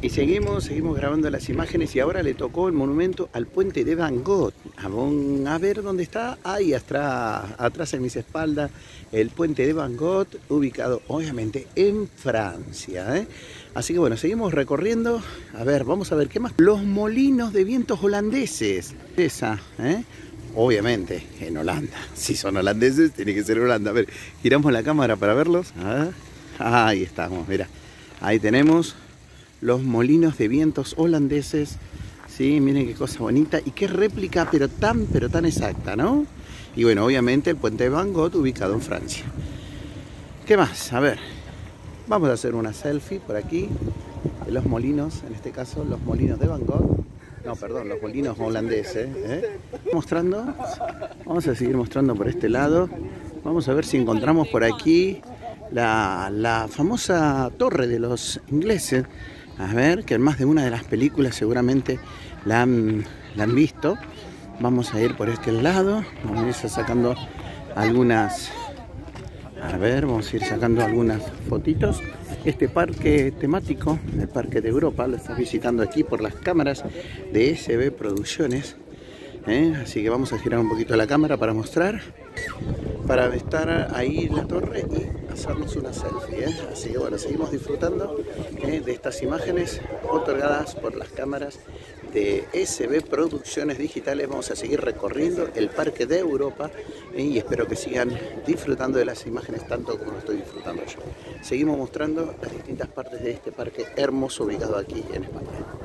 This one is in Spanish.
Y seguimos, seguimos grabando las imágenes y ahora le tocó el monumento al puente de Van Gogh. A ver dónde está. Ahí atrás, atrás en mis espaldas, el puente de Van Gogh, ubicado obviamente en Francia. ¿eh? Así que bueno, seguimos recorriendo. A ver, vamos a ver qué más. Los molinos de vientos holandeses. Esa, ¿eh? Obviamente, en Holanda. Si son holandeses, tiene que ser Holanda. A ver, giramos la cámara para verlos. Ahí estamos, mira. Ahí tenemos los molinos de vientos holandeses. Sí, miren qué cosa bonita y qué réplica, pero tan, pero tan exacta, ¿no? Y bueno, obviamente el puente de Van Gogh ubicado en Francia. ¿Qué más? A ver, vamos a hacer una selfie por aquí de los molinos, en este caso los molinos de Van Gogh. No, perdón, los molinos holandeses. ¿eh? Mostrando, vamos a seguir mostrando por este lado. Vamos a ver si encontramos por aquí la, la famosa torre de los ingleses. A ver, que en más de una de las películas seguramente la han, visto. Vamos a ir por este lado. Vamos a ir sacando algunas... A ver, vamos a ir sacando algunas fotitos. Este parque temático, el Parque de Europa, lo estamos visitando aquí por las cámaras de SB Producciones. ¿Eh? Así que vamos a girar un poquito la cámara para mostrar, para estar ahí en la torre y hacernos una selfie. ¿eh? Así que bueno, seguimos disfrutando ¿eh? de estas imágenes otorgadas por las cámaras de SB Producciones Digitales. Vamos a seguir recorriendo el Parque de Europa y espero que sigan disfrutando de las imágenes tanto como lo estoy disfrutando yo. Seguimos mostrando las distintas partes de este parque hermoso ubicado aquí en España.